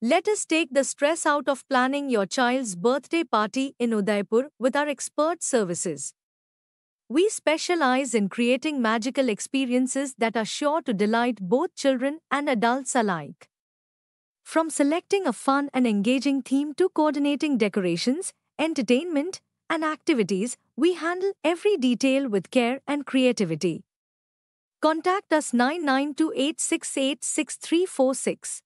Let us take the stress out of planning your child's birthday party in Udaipur with our expert services. We specialize in creating magical experiences that are sure to delight both children and adults alike. From selecting a fun and engaging theme to coordinating decorations, entertainment, and activities, we handle every detail with care and creativity. Contact us 9928686346.